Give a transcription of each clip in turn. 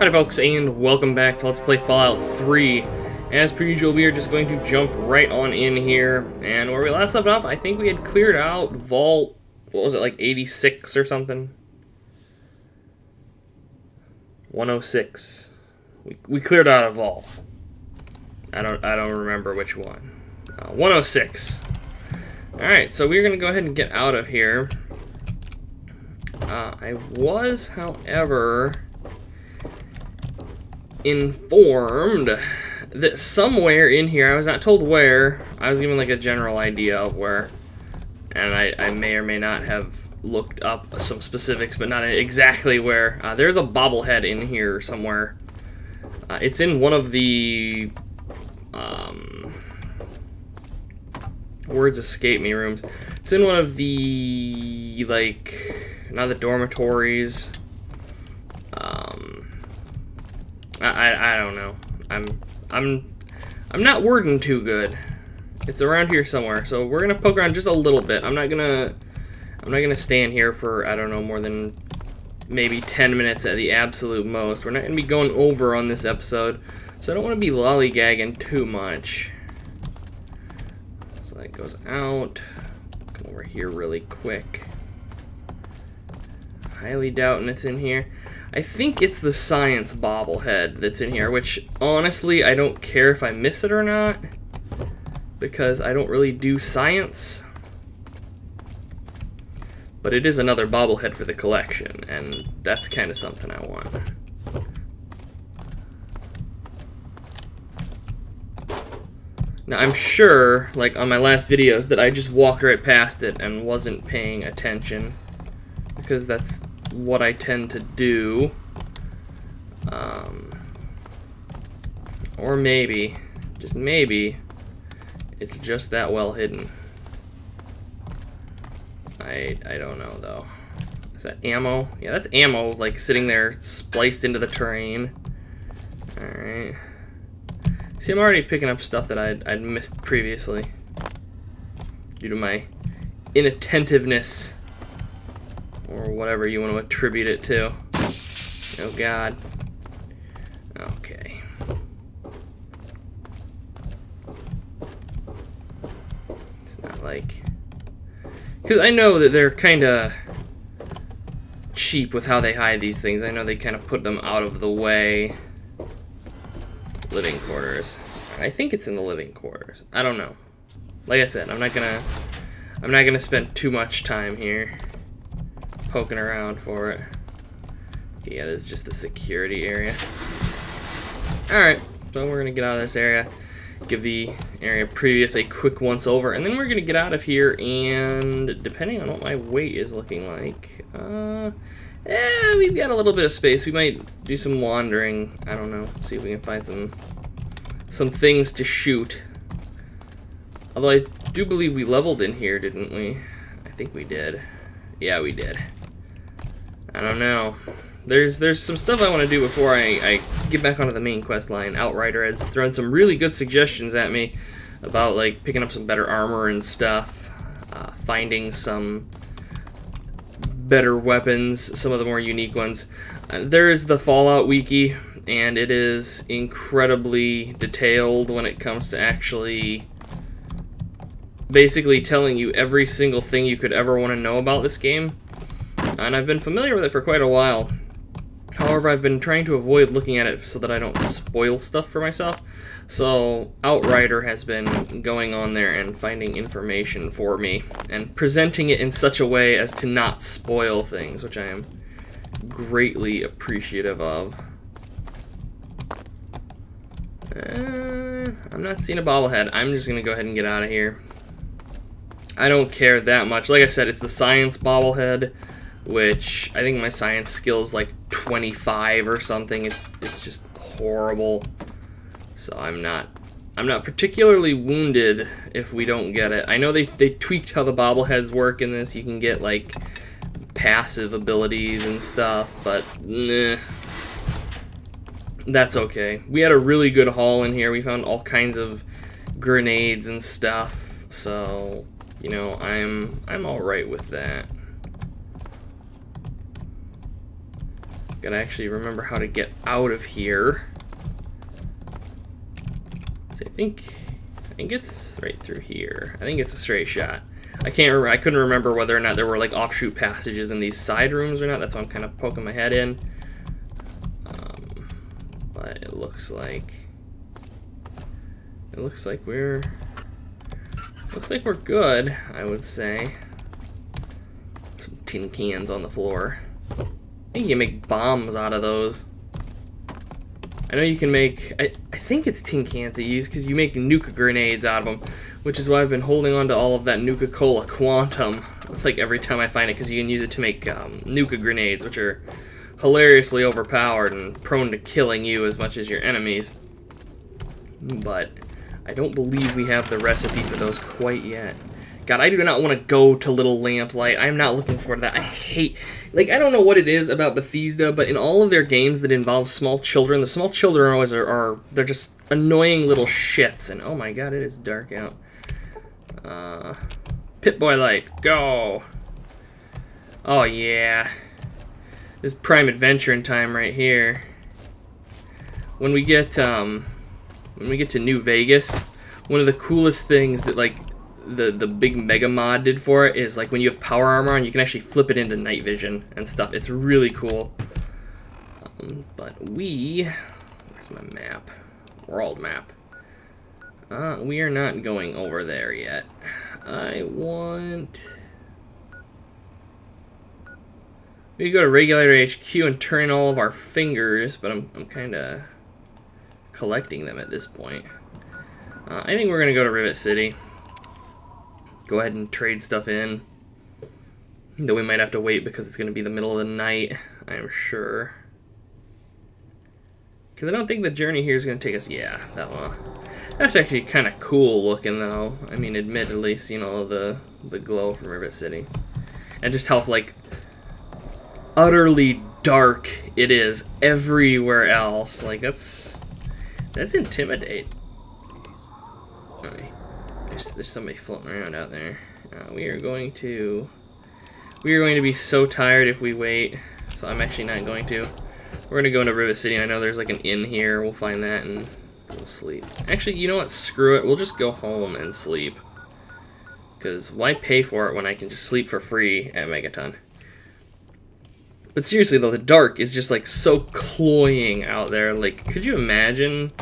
Hi folks, and welcome back to Let's Play Fallout 3. As per usual, we are just going to jump right on in here, and where we last left off, I think we had cleared out Vault, what was it, like 86 or something? 106. We, we cleared out a Vault. I don't, I don't remember which one. Uh, 106. Alright, so we're going to go ahead and get out of here. Uh, I was, however informed that somewhere in here, I was not told where, I was given like a general idea of where, and I, I may or may not have looked up some specifics, but not exactly where. Uh, there's a bobblehead in here somewhere. Uh, it's in one of the, um, words escape me rooms. It's in one of the, like, not the dormitories, I, I don't know. I'm I'm I'm not wording too good. It's around here somewhere, so we're gonna poke around just a little bit. I'm not gonna I'm not gonna stand here for I don't know more than maybe 10 minutes at the absolute most. We're not gonna be going over on this episode, so I don't want to be lollygagging too much. So that goes out. Come over here really quick. Highly doubting it's in here. I think it's the science bobblehead that's in here, which honestly, I don't care if I miss it or not, because I don't really do science. But it is another bobblehead for the collection, and that's kind of something I want. Now, I'm sure, like on my last videos, that I just walked right past it and wasn't paying attention, because that's what I tend to do. Um, or maybe, just maybe, it's just that well hidden. I, I don't know, though. Is that ammo? Yeah, that's ammo, like, sitting there spliced into the terrain. Alright. See, I'm already picking up stuff that I'd, I'd missed previously. Due to my inattentiveness or whatever you want to attribute it to. Oh god. Okay. It's not like... Because I know that they're kind of cheap with how they hide these things. I know they kind of put them out of the way. Living quarters. I think it's in the living quarters. I don't know. Like I said, I'm not gonna... I'm not gonna spend too much time here poking around for it. Okay, yeah, this is just the security area. Alright, so we're gonna get out of this area, give the area previous a quick once over, and then we're gonna get out of here, and depending on what my weight is looking like, uh, eh, we've got a little bit of space. We might do some wandering. I don't know, see if we can find some, some things to shoot. Although I do believe we leveled in here, didn't we? I think we did. Yeah, we did. I don't know. There's there's some stuff I want to do before I, I get back onto the main quest line. Outrider has thrown some really good suggestions at me about like picking up some better armor and stuff, uh, finding some better weapons, some of the more unique ones. Uh, there is the Fallout wiki, and it is incredibly detailed when it comes to actually basically telling you every single thing you could ever want to know about this game and I've been familiar with it for quite a while. However, I've been trying to avoid looking at it so that I don't spoil stuff for myself. So, Outrider has been going on there and finding information for me, and presenting it in such a way as to not spoil things, which I am greatly appreciative of. Uh, I'm not seeing a bobblehead. I'm just going to go ahead and get out of here. I don't care that much. Like I said, it's the science bobblehead which I think my science skill is like 25 or something. It's it's just horrible. So I'm not I'm not particularly wounded if we don't get it. I know they, they tweaked how the bobbleheads work in this. You can get like passive abilities and stuff, but. That's okay. We had a really good haul in here. We found all kinds of grenades and stuff. So, you know, I'm I'm all right with that. Gotta actually remember how to get out of here. So I think, I think it's right through here. I think it's a straight shot. I can't remember, I couldn't remember whether or not there were like offshoot passages in these side rooms or not. That's why I'm kind of poking my head in. Um, but it looks like, it looks like we're, looks like we're good, I would say. Some tin cans on the floor. I think you can make bombs out of those. I know you can make, I, I think it's tin cans you use because you make Nuka grenades out of them, which is why I've been holding on to all of that Nuka-Cola Quantum, like every time I find it, because you can use it to make um, Nuka grenades, which are hilariously overpowered and prone to killing you as much as your enemies. But I don't believe we have the recipe for those quite yet. God, I do not want to go to Little Lamplight. I'm not looking forward to that. I hate... Like, I don't know what it is about Bethesda, but in all of their games that involve small children, the small children always are... are they're just annoying little shits. And, oh my god, it is dark out. Uh... Pip-Boy Light, go! Oh, yeah. This prime adventure in time right here. When we get, um... When we get to New Vegas, one of the coolest things that, like, the the big mega mod did for it is like when you have power armor on, you can actually flip it into night vision and stuff. It's really cool. Um, but we, where's my map? World map. Uh, we are not going over there yet. I want. We go to Regulator HQ and turn all of our fingers, but I'm, I'm kind of collecting them at this point. Uh, I think we're to go to Rivet City go ahead and trade stuff in. Though we might have to wait because it's going to be the middle of the night, I am sure. Because I don't think the journey here is going to take us... Yeah, that long. That's actually kind of cool looking, though. I mean, admittedly, seeing all the, the glow from Rivet City. And just how, like, utterly dark it is everywhere else. Like, that's... That's intimidate. There's, there's somebody floating around out there. Uh, we are going to... We are going to be so tired if we wait, so I'm actually not going to. We're going to go into Rivet City. I know there's like an inn here. We'll find that and we'll sleep. Actually, you know what? Screw it. We'll just go home and sleep. Because why pay for it when I can just sleep for free at Megaton? But seriously though, the dark is just like so cloying out there. Like, could you imagine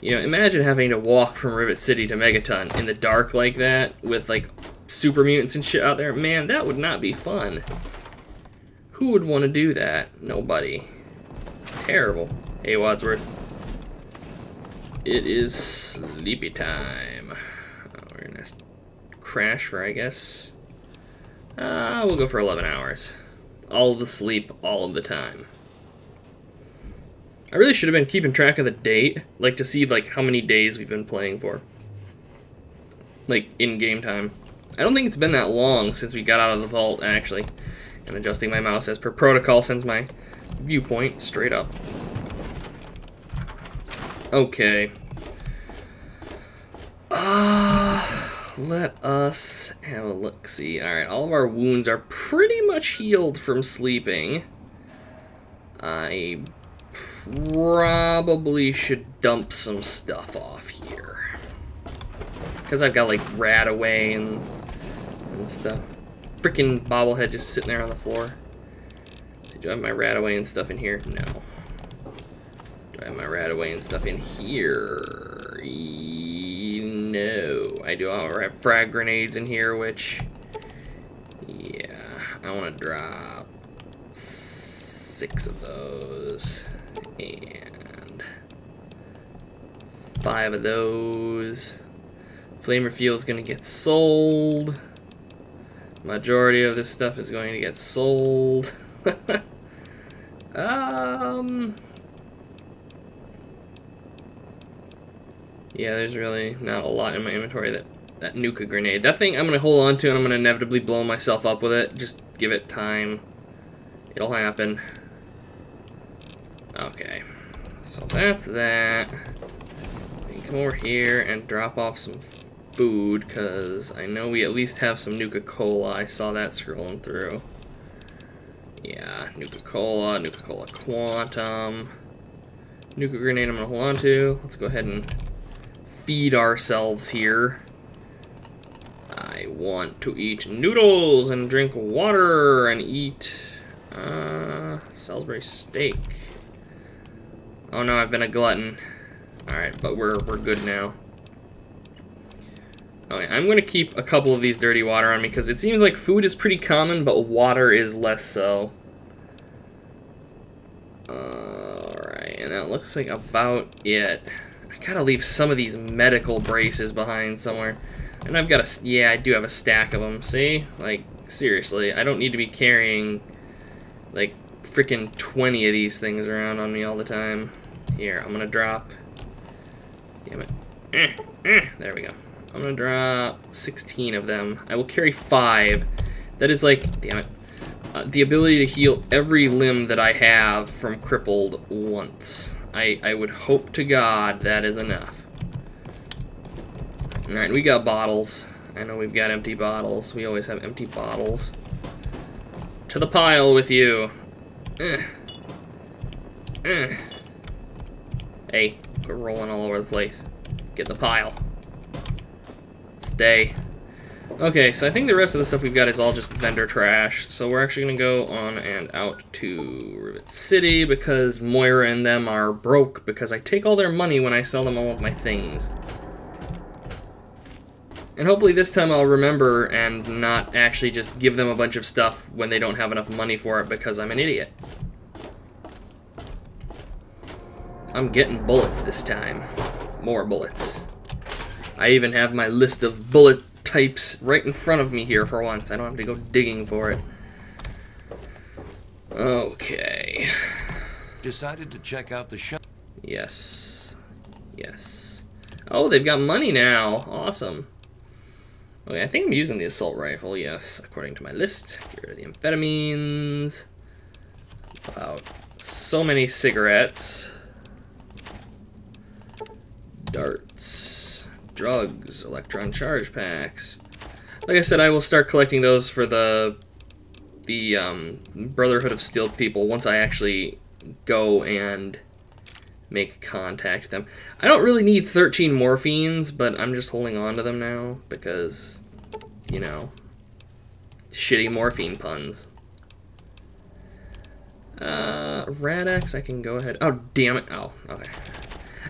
you know, imagine having to walk from Rivet City to Megaton in the dark like that with like super mutants and shit out there. Man, that would not be fun. Who would want to do that? Nobody. Terrible. Hey, Wadsworth. It is sleepy time. Oh, we're gonna crash for, I guess. Uh, we'll go for 11 hours. All of the sleep, all of the time. I really should have been keeping track of the date, like to see like how many days we've been playing for. Like in game time. I don't think it's been that long since we got out of the vault actually. And adjusting my mouse as per protocol sends my viewpoint straight up. Okay. Uh, let us have a look-see. Alright, all of our wounds are pretty much healed from sleeping. I probably should dump some stuff off here. Because I've got like RadAway and, and stuff. Freaking bobblehead just sitting there on the floor. Do I have my RadAway and stuff in here? No. Do I have my RadAway and stuff in here? No. I do have frag grenades in here, which... Yeah, I want to drop six of those. And five of those. Flamer fuel is going to get sold. Majority of this stuff is going to get sold. um. Yeah, there's really not a lot in my inventory that that Nuka grenade. That thing I'm going to hold on to and I'm going to inevitably blow myself up with it. Just give it time. It'll happen. Okay, so that's that. come over here and drop off some food, because I know we at least have some Nuka-Cola. I saw that scrolling through. Yeah, Nuka-Cola, Nuka-Cola Quantum. Nuka Grenade I'm gonna hold on to. Let's go ahead and feed ourselves here. I want to eat noodles and drink water and eat uh, Salisbury steak. Oh no, I've been a glutton. Alright, but we're, we're good now. Okay, I'm going to keep a couple of these dirty water on me because it seems like food is pretty common, but water is less so. Alright, and that looks like about it. I gotta leave some of these medical braces behind somewhere. And I've got a, yeah, I do have a stack of them, see? Like, seriously, I don't need to be carrying, like, freaking 20 of these things around on me all the time. Here, I'm gonna drop, damn it, eh, eh, there we go. I'm gonna drop 16 of them. I will carry five. That is like, damn it, uh, the ability to heal every limb that I have from crippled once. I, I would hope to God that is enough. Alright, we got bottles. I know we've got empty bottles. We always have empty bottles. To the pile with you. Eh. Eh. Hey, quit rolling all over the place. Get in the pile. Stay. Okay, so I think the rest of the stuff we've got is all just vendor trash. So we're actually going to go on and out to Rivet City because Moira and them are broke because I take all their money when I sell them all of my things. And hopefully this time I'll remember and not actually just give them a bunch of stuff when they don't have enough money for it because I'm an idiot. I'm getting bullets this time. More bullets. I even have my list of bullet types right in front of me here for once. I don't have to go digging for it. Okay. Decided to check out the shop. Yes. Yes. Oh, they've got money now. Awesome. Okay, I think I'm using the assault rifle, yes, according to my list. Get rid of the amphetamines. About so many cigarettes. Darts. Drugs. Electron charge packs. Like I said, I will start collecting those for the the um, Brotherhood of Steel people once I actually go and make contact with them. I don't really need 13 morphines, but I'm just holding on to them now because, you know, shitty morphine puns. Uh, Rad-X, I can go ahead. Oh, damn it. Oh, okay.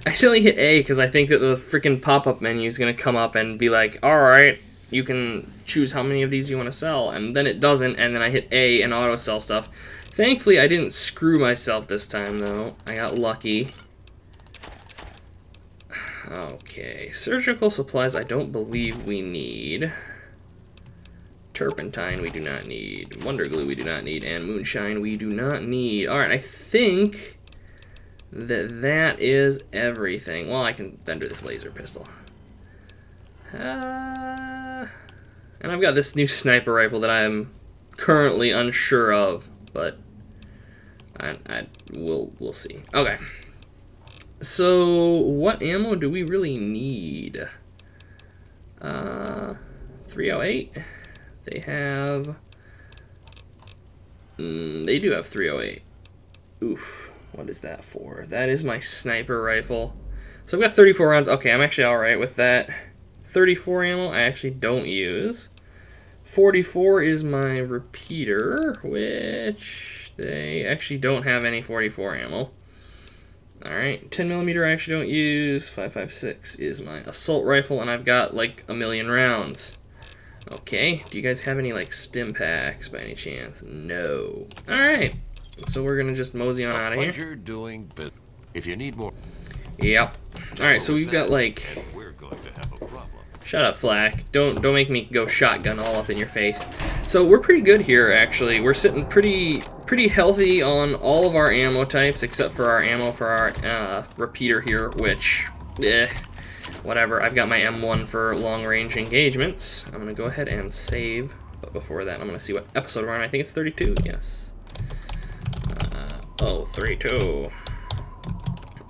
I accidentally hit A because I think that the freaking pop-up menu is going to come up and be like, alright, you can choose how many of these you want to sell. And then it doesn't, and then I hit A and auto-sell stuff. Thankfully, I didn't screw myself this time, though. I got lucky. Okay, surgical supplies I don't believe we need. Turpentine we do not need. Wonder glue we do not need. And moonshine we do not need. Alright, I think that that is everything. Well, I can vendor this laser pistol. Uh, and I've got this new sniper rifle that I'm currently unsure of, but I, I will we'll see. Okay. So, what ammo do we really need? Uh, 308. They have... Mm, they do have 308. Oof. What is that for? That is my sniper rifle. So I've got 34 rounds. Okay, I'm actually alright with that. 34 ammo I actually don't use. 44 is my repeater, which they actually don't have any 44 ammo. Alright, 10 millimeter I actually don't use. 556 is my assault rifle, and I've got like a million rounds. Okay, do you guys have any like stim packs by any chance? No. Alright, so we're gonna just mosey on out of here. Doing business. If you need more, Yep. Alright, so we've got like we're going to have a problem. Shut up, Flak. Don't don't make me go shotgun all up in your face. So we're pretty good here, actually. We're sitting pretty pretty healthy on all of our ammo types, except for our ammo for our uh, repeater here, which, eh, whatever. I've got my M1 for long-range engagements. I'm gonna go ahead and save, but before that, I'm gonna see what episode we're on. I think it's 32. Yes. Oh, 32.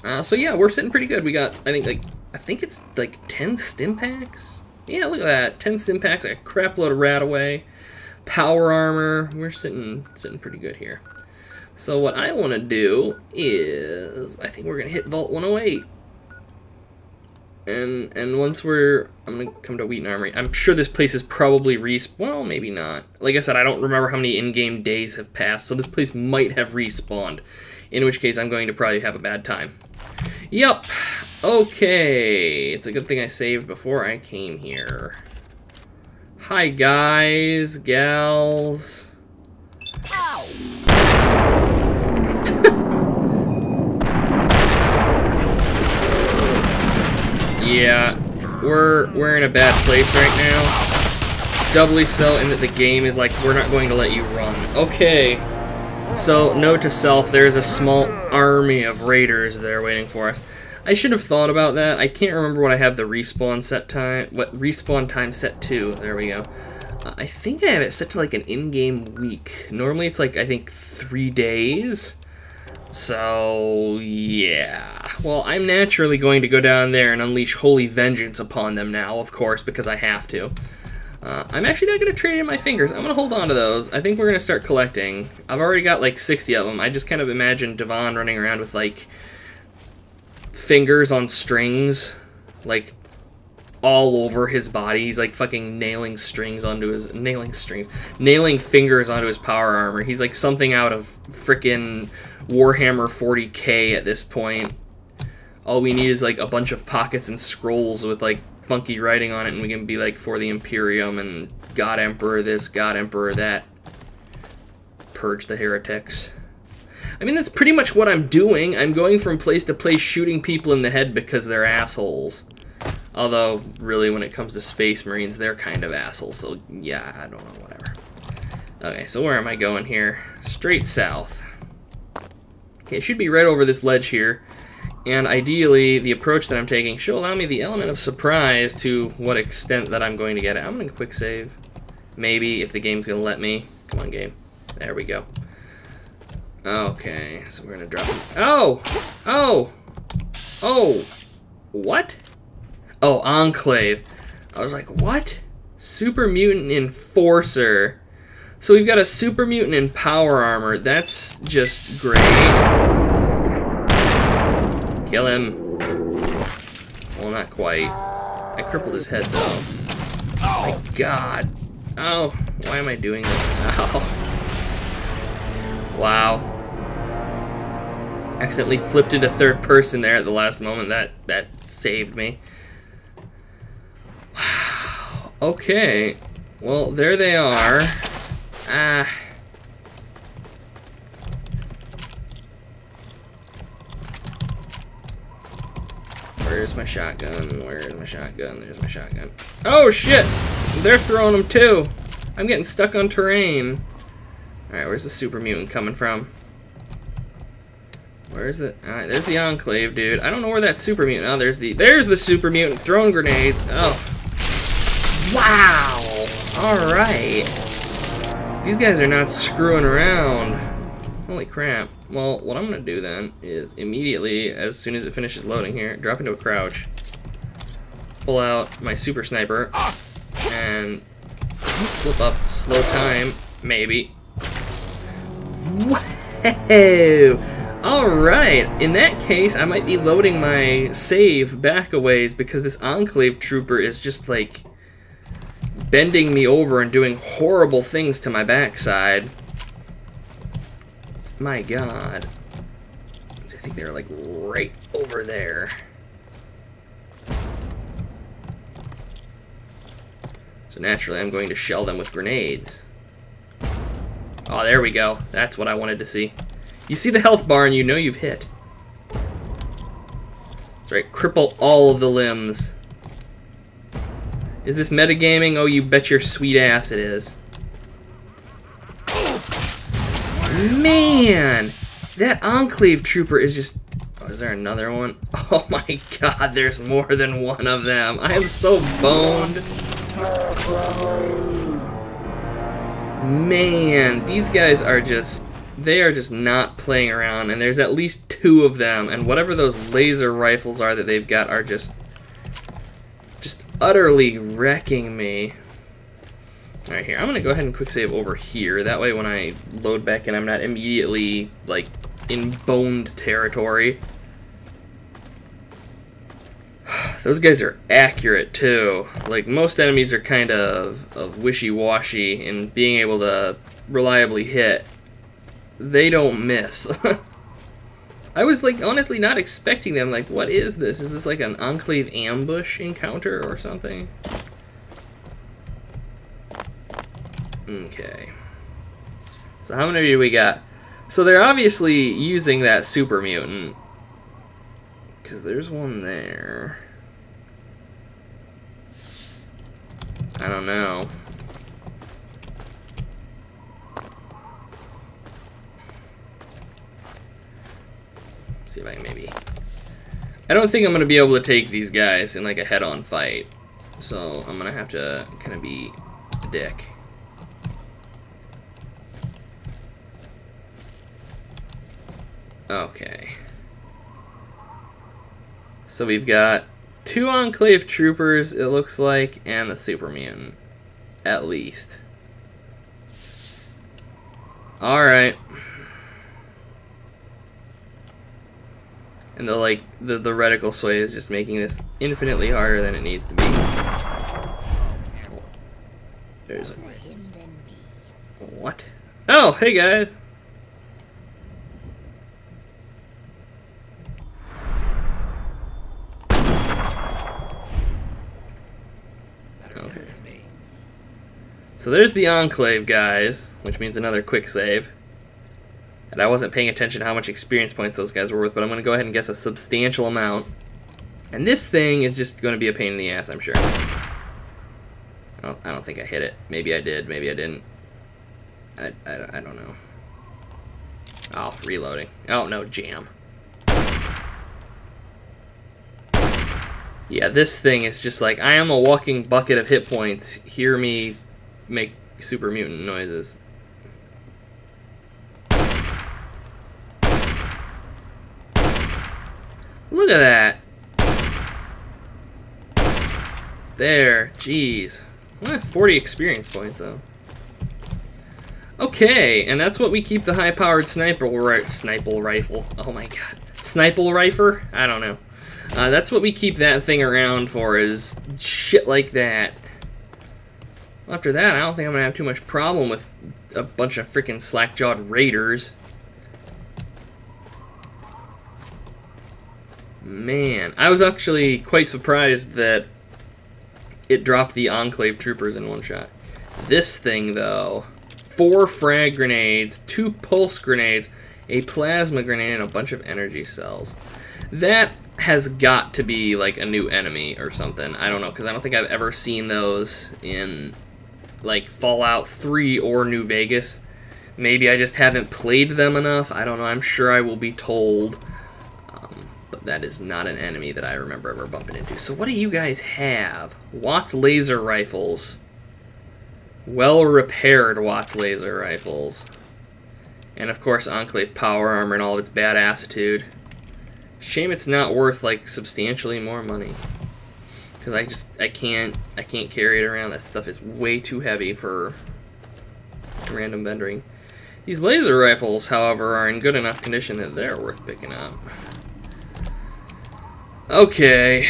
Uh, so yeah, we're sitting pretty good. We got, I think, like I think it's like 10 stim packs. Yeah, look at that. 10 stim packs, a crap load of RadAway, power armor. We're sitting sitting pretty good here. So what I want to do is, I think we're gonna hit Vault 108. And and once we're, I'm gonna come to Wheaton Armory. I'm sure this place is probably resp. Well, maybe not. Like I said, I don't remember how many in-game days have passed, so this place might have respawned. In which case, I'm going to probably have a bad time. Yep. Okay. It's a good thing I saved before I came here. Hi, guys, gals. Yeah, we're we're in a bad place right now. Doubly so in that the game is like, we're not going to let you run. Okay, so note to self, there's a small army of raiders there waiting for us. I should have thought about that. I can't remember what I have the respawn set time, what respawn time set to. There we go. Uh, I think I have it set to like an in-game week. Normally it's like, I think, three days. So, yeah. Well, I'm naturally going to go down there and unleash holy vengeance upon them now, of course, because I have to. Uh, I'm actually not going to trade in my fingers. I'm going to hold on to those. I think we're going to start collecting. I've already got like 60 of them. I just kind of imagine Devon running around with like fingers on strings, like all over his body. He's like fucking nailing strings onto his nailing strings, nailing fingers onto his power armor. He's like something out of freaking Warhammer 40k at this point. All we need is like a bunch of pockets and scrolls with like funky writing on it, and we can be like for the Imperium and God Emperor this, God Emperor that. Purge the heretics. I mean, that's pretty much what I'm doing. I'm going from place to place shooting people in the head because they're assholes. Although, really, when it comes to Space Marines, they're kind of assholes, so yeah, I don't know, whatever. Okay, so where am I going here? Straight south. Okay, it should be right over this ledge here. And ideally, the approach that I'm taking should allow me the element of surprise to what extent that I'm going to get it. I'm going to quick save. Maybe, if the game's going to let me. Come on, game. There we go. Okay, so we're going to drop. Oh! Oh! Oh! What? Oh, Enclave. I was like, what? Super Mutant Enforcer. So we've got a Super Mutant in Power Armor. That's just great. Kill him. Well, not quite. I crippled his head, though. Oh, my god. Oh, why am I doing this? Oh. Wow. Accidentally flipped into third person there at the last moment. That that saved me. Wow. Okay. Well, there they are. Ah. Where's my shotgun? Where's my shotgun? There's my shotgun. Oh, shit! They're throwing them, too! I'm getting stuck on terrain. Alright, where's the super mutant coming from? Where is it? Alright, there's the Enclave, dude. I don't know where that super mutant... Oh, there's the... There's the super mutant throwing grenades. Oh. Wow! Alright. These guys are not screwing around. Holy crap. Well, what I'm going to do then is immediately, as soon as it finishes loading here, drop into a crouch, pull out my super sniper, and flip up slow time, maybe. Whoa! Alright, in that case, I might be loading my save back a ways because this Enclave Trooper is just like bending me over and doing horrible things to my backside. My god. I think they're like right over there. So naturally I'm going to shell them with grenades. Oh, there we go. That's what I wanted to see. You see the health bar and you know you've hit. That's right, cripple all of the limbs. Is this metagaming? Oh, you bet your sweet ass it is. Man! That Enclave Trooper is just... Oh, is there another one? Oh my god, there's more than one of them. I am so boned. Man, these guys are just... They are just not playing around, and there's at least two of them, and whatever those laser rifles are that they've got are just... Just utterly wrecking me. Alright, here. I'm going to go ahead and quick save over here. That way when I load back in, I'm not immediately, like, in boned territory. Those guys are accurate, too. Like, most enemies are kind of, of wishy-washy in being able to reliably hit. They don't miss. I was, like, honestly not expecting them. Like, what is this? Is this, like, an Enclave ambush encounter or something? Okay. So how many do we got? So they're obviously using that super mutant. Because there's one there. I don't know. See if I can maybe... I don't think I'm going to be able to take these guys in like a head-on fight. So I'm going to have to kind of be a dick. Okay. So we've got two Enclave troopers, it looks like, and the Super Mutant. At least. Alright. And the like the, the reticle sway is just making this infinitely harder than it needs to be. There's a What? Oh, hey guys! Okay. So there's the Enclave guys, which means another quick save. And I wasn't paying attention to how much experience points those guys were worth, but I'm going to go ahead and guess a substantial amount. And this thing is just going to be a pain in the ass, I'm sure. I don't, I don't think I hit it. Maybe I did, maybe I didn't. I, I, I don't know. Oh, reloading. Oh, no, jam. Yeah, this thing is just like, I am a walking bucket of hit points. Hear me make super mutant noises. Look at that. There, jeez. 40 experience points, though. Okay, and that's what we keep the high-powered sniper, sniper rifle. Oh my god. Sniper rifle? I don't know. Uh, that's what we keep that thing around for, is shit like that. After that, I don't think I'm gonna have too much problem with a bunch of freaking slack-jawed raiders. Man, I was actually quite surprised that it dropped the Enclave troopers in one shot. This thing, though, four frag grenades, two pulse grenades, a plasma grenade, and a bunch of energy cells. That has got to be like a new enemy or something. I don't know, because I don't think I've ever seen those in like Fallout 3 or New Vegas. Maybe I just haven't played them enough. I don't know. I'm sure I will be told. Um, but that is not an enemy that I remember ever bumping into. So what do you guys have? Wattz laser rifles. Well repaired Wattz laser rifles. And of course Enclave power armor and all of its badassitude. Shame it's not worth like substantially more money. Cause I just I can't I can't carry it around. That stuff is way too heavy for random vending. These laser rifles, however, are in good enough condition that they're worth picking up. Okay,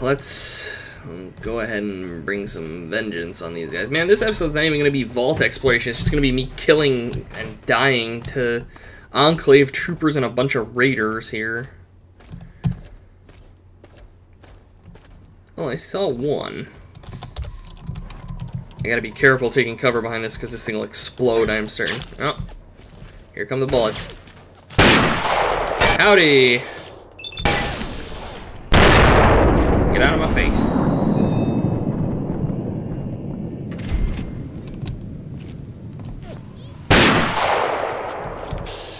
let's um, go ahead and bring some vengeance on these guys. Man, this episode's not even going to be vault exploration. It's just going to be me killing and dying to Enclave troopers and a bunch of raiders here. Well, I saw one. I gotta be careful taking cover behind this because this thing will explode, I'm certain. Oh, here come the bullets. Howdy! Get out of my face.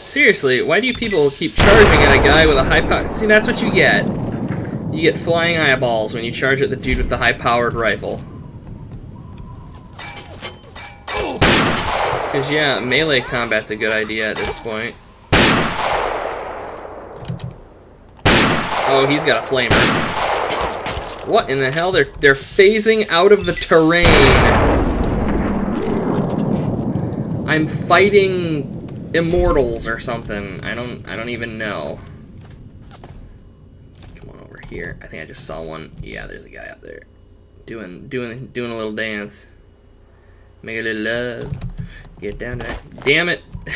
Seriously, why do you people keep charging at a guy with a high power? See, that's what you get. You get flying eyeballs when you charge at the dude with the high-powered rifle. Because, yeah, melee combat's a good idea at this point. Oh, he's got a flamer. What in the hell? They're, they're phasing out of the terrain. I'm fighting immortals or something. I don't I don't even know. Here. I think I just saw one. Yeah, there's a guy up there. Doing doing doing a little dance. Make a little love. Get down there. Damn it.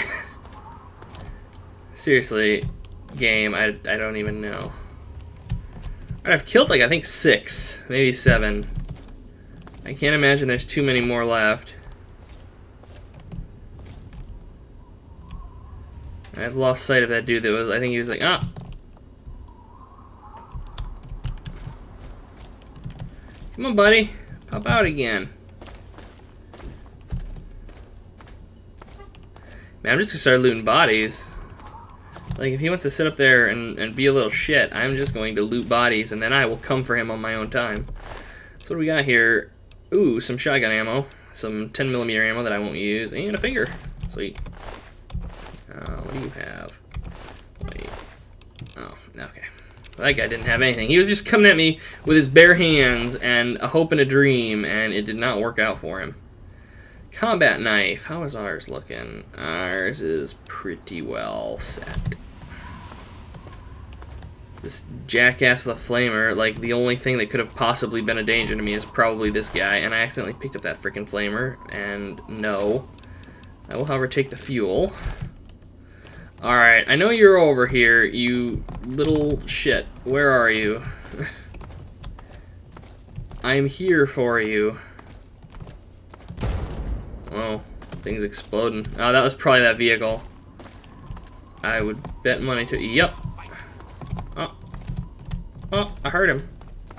Seriously, game, I, I don't even know. I've killed like I think six, maybe seven. I can't imagine there's too many more left. I've lost sight of that dude that was, I think he was like, ah. Come on, buddy. Pop out again. Man, I'm just gonna start looting bodies. Like, if he wants to sit up there and, and be a little shit, I'm just going to loot bodies, and then I will come for him on my own time. So what do we got here? Ooh, some shotgun ammo. Some 10 millimeter ammo that I won't use, and a finger. Sweet. Uh, what do you have? Wait. That guy didn't have anything. He was just coming at me with his bare hands and a hope and a dream, and it did not work out for him. Combat knife. How is ours looking? Ours is pretty well set. This jackass with a flamer, like, the only thing that could have possibly been a danger to me is probably this guy, and I accidentally picked up that freaking flamer, and no. I will, however, take the fuel. Alright, I know you're over here, you little shit. Where are you? I'm here for you. Oh, things exploding. Oh, that was probably that vehicle. I would bet money to- Yep. Oh. Oh, I heard him.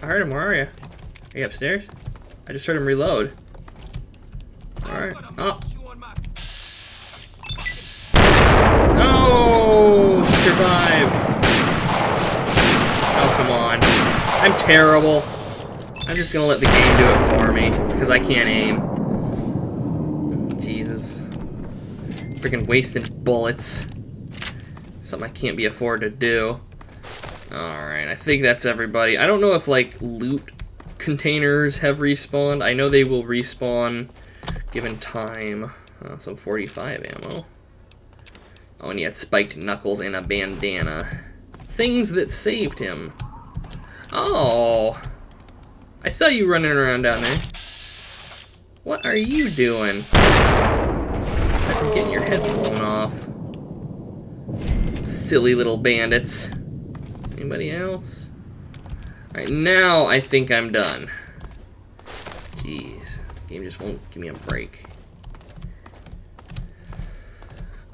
I heard him. Where are you? Are you upstairs? I just heard him reload. Alright. Oh. Survived. Oh, come on. I'm terrible. I'm just gonna let the game do it for me, because I can't aim. Jesus. Freaking wasting bullets. Something I can't be afforded to do. Alright, I think that's everybody. I don't know if, like, loot containers have respawned. I know they will respawn given time. Uh, some 45 ammo. Oh, and he had spiked knuckles and a bandana. Things that saved him. Oh. I saw you running around down there. What are you doing? aside from getting your head blown off. Silly little bandits. Anybody else? Alright, now I think I'm done. Jeez. Game just won't give me a break.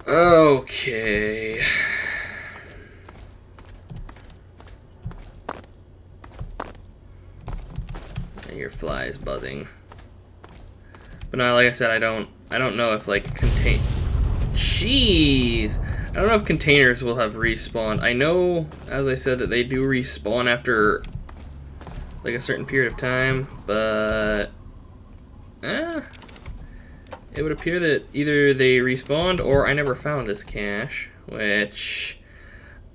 Okay. And your flies buzzing. But no, like I said, I don't I don't know if like contain. Jeez, I don't know if containers will have respawned. I know, as I said, that they do respawn after like a certain period of time, but eh, it would appear that either they respawned or I never found this cache, which.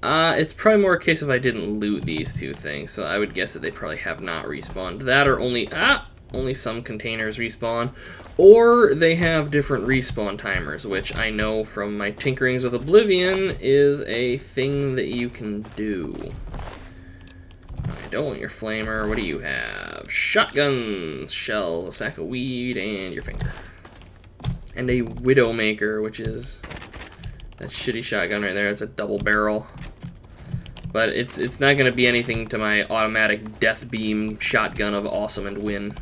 Uh, it's probably more a case of I didn't loot these two things, so I would guess that they probably have not respawned. That or only, ah, only some containers respawn, or they have different respawn timers, which I know from my tinkerings with Oblivion is a thing that you can do. I don't want your flamer. What do you have? Shotguns, shells, a sack of weed, and your finger. And a Widowmaker, which is that shitty shotgun right there. It's a double barrel. But it's it's not going to be anything to my automatic death beam shotgun of awesome and win.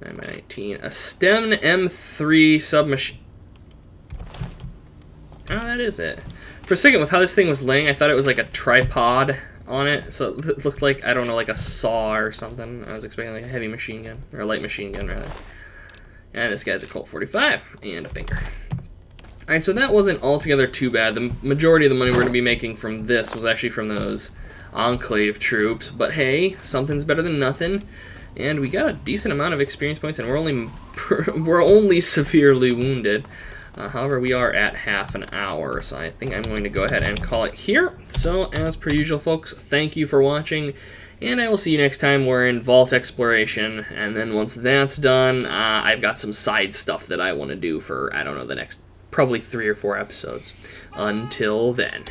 9 by 19. A STEN M3 submachine. Oh, ah, that is it. For a second, with how this thing was laying, I thought it was like a tripod on it. So it looked like, I don't know, like a saw or something. I was expecting like a heavy machine gun, or a light machine gun, rather. And this guy's a Colt 45 and a finger. Alright, so that wasn't altogether too bad. The majority of the money we're to be making from this was actually from those Enclave troops. But hey, something's better than nothing and we got a decent amount of experience points, and we're only we're only severely wounded. Uh, however, we are at half an hour, so I think I'm going to go ahead and call it here. So, as per usual, folks, thank you for watching, And I will see you next time. We're in Vault Exploration, and then once that's done, uh, I've got some side stuff that I want to do for, I don't know, the next probably three or four episodes. Until then,